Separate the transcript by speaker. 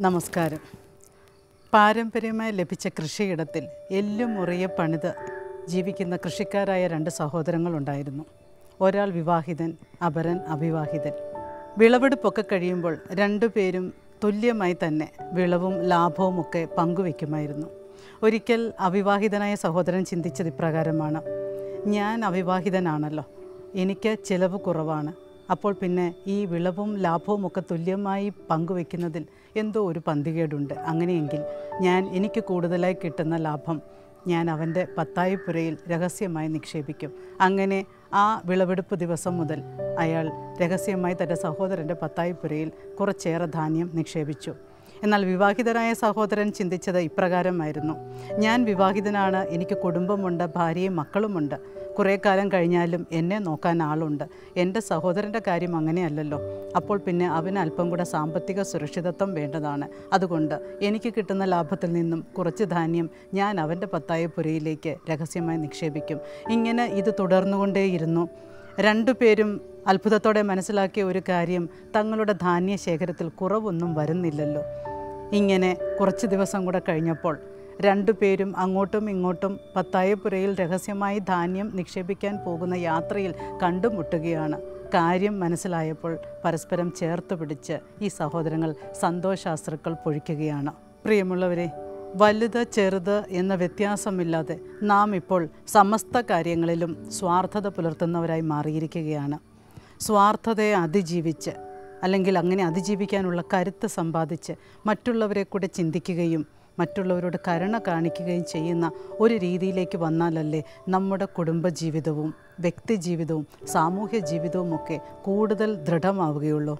Speaker 1: നമസ്കാരം. പാരമ്പര്യമായി ലഭിച്ച കൃഷിയിടത്തിൽ എല്ലും മുറിയെ പണിത് ജീവിക്കുന്ന കൃഷിക്കാരായ രണ്ട് സഹോദരങ്ങളുണ്ടായിരുന്നു. ഒരാൾ വിവാഹിതൻ അപരൻ അവിവാഹിതൻ. വിളവെടുപ്പൊക്കെ കഴിയുമ്പോൾ രണ്ടുപേരും തുല്യമായി തന്നെ വിളവും ലാഭവും ഒക്കെ പങ്കുവെക്കുമായിരുന്നു ഒരിക്കൽ അവിവാഹിതനായ സഹോദരൻ ചിന്തിച്ചത് ഇപ്രകാരമാണ്. ഞാൻ അവിവാഹിതനാണല്ലോ. എനിക്ക് ചിലവ് കുറവാണ്. അപ്പോൾ പിന്നെ ഈ വിളവും ലാഭവും ഒക്കെ തുല്യമായി പങ്കുവെക്കുന്നതിൽ എന്തോ ഒരു പന്തികേടുണ്ട്. അങ്ങനെയെങ്കിൽ ഞാൻ എനിക്ക് കൂടുതലായി കിട്ടുന്ന ലാഭം ഞാൻ അവന്റെ പത്തായിപ്പുരയിൽ രഹസ്യമായി നിക്ഷേപിക്കും. അങ്ങനെ ആ വിളവെടുപ്പ് ദിവസം മുതൽ അയാൾ രഹസ്യമായി തന്റെ സഹോദരന്റെ പത്തായിപ്പുരയിൽ കുറച്ചേറെ ധാന്യം നിക്ഷേപിച്ചു. എന്നാൽ വിവാഹിതനായ സഹോദരൻ ചിന്തിച്ചത് ഇപ്രകാരമായിരുന്നു. ഞാൻ വിവാഹിതനാണ് എനിക്ക് കുടുംബമുണ്ട് ഭാര്യയും മക്കളുമുണ്ട്. കുറേ കാലം കഴിഞ്ഞാലും എന്നെ നോക്കാൻ ആളുണ്ട്. എന്റെ സഹോദരന്റെ കാര്യം അങ്ങനെയല്ലല്ലോ. അപ്പോൾ പിന്നെ അവന് അല്പം കൂടെ സാമ്പത്തിക സുരക്ഷിതത്വം വേണ്ടതാണ്. അതുകൊണ്ട് എനിക്ക് കിട്ടുന്ന ലാഭത്തിൽ നിന്നും കുറച്ച് ധാന്യം ഞാൻ അവന്റെ പത്തായ പുരയിലേക്ക് രഹസ്യമായി നിക്ഷേപിക്കും. ഇങ്ങനെ ഇത് തുടർന്നുകൊണ്ടേയിരുന്നു. രണ്ടുപേരും അത്ഭുതത്തോടെ മനസ്സിലാക്കിയ ഒരു കാര്യം തങ്ങളുടെ ധാന്യ ശേഖരത്തിൽ കുറവൊന്നും വരുന്നില്ലല്ലോ. ഇങ്ങനെ കുറച്ച് ദിവസം കൂടെ കഴിഞ്ഞപ്പോൾ രണ്ടുപേരും അങ്ങോട്ടും ഇങ്ങോട്ടും പത്തായപ്പുരയിൽ രഹസ്യമായി ധാന്യം നിക്ഷേപിക്കാൻ പോകുന്ന യാത്രയിൽ കണ്ടുമുട്ടുകയാണ്. കാര്യം മനസ്സിലായപ്പോൾ പരസ്പരം ചേർത്ത് പിടിച്ച് ഈ സഹോദരങ്ങൾ സന്തോഷാസ്ത്രക്കൾ പൊഴിക്കുകയാണ്. പ്രിയമുള്ളവരെ വലുത് ചെറുത് എന്ന വ്യത്യാസമില്ലാതെ നാം ഇപ്പോൾ സമസ്ത കാര്യങ്ങളിലും സ്വാർത്ഥത പുലർത്തുന്നവരായി മാറിയിരിക്കുകയാണ്. സ്വാർത്ഥതയെ അതിജീവിച്ച് അല്ലെങ്കിൽ അങ്ങനെ അതിജീവിക്കാനുള്ള കരുത്ത് സമ്പാദിച്ച് മറ്റുള്ളവരെ കൂടെ ചിന്തിക്കുകയും മറ്റുള്ളവരോട് കരുണ കാണിക്കുകയും ചെയ്യുന്ന ഒരു രീതിയിലേക്ക് വന്നാലല്ലേ നമ്മുടെ കുടുംബജീവിതവും വ്യക്തി ജീവിതവും സാമൂഹ്യ ജീവിതവും ഒക്കെ കൂടുതൽ ദൃഢമാവുകയുള്ളൂ.